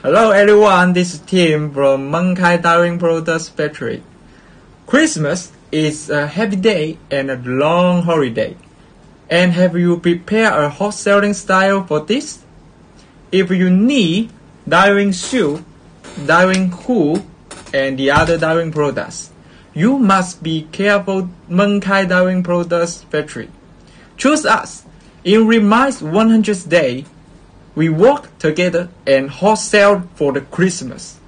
Hello everyone, this is Tim from Mengkai Diving Products Factory. Christmas is a happy day and a long holiday. And have you prepared a hot style for this? If you need diving shoe, diving hood, and the other diving products, you must be careful Mengkai Diving Products Factory. Choose us. It reminds 100th day, we work together and wholesale for the Christmas.